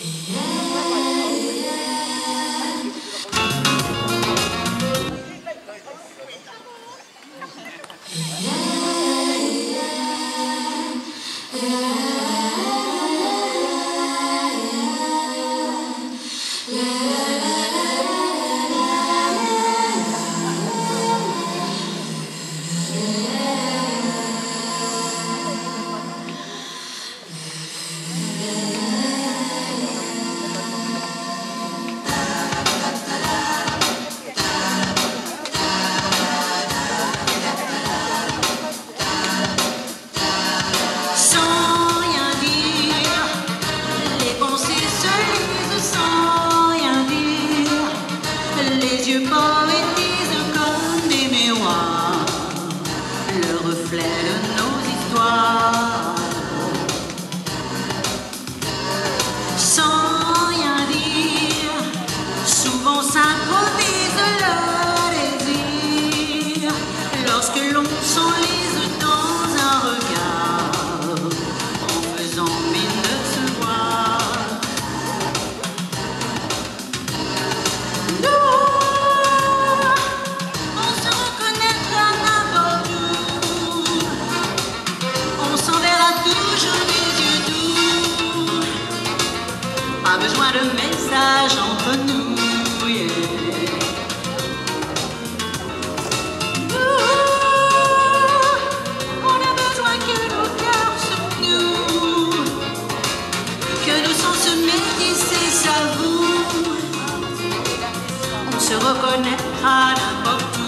Yeah. bled On a besoin de messages entre nous. Nous, on a besoin que nos cœurs sont nous. Que nous sans se maîtriser savoure. On se reconnaîtra n'importe où.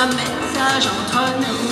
le message entre nous.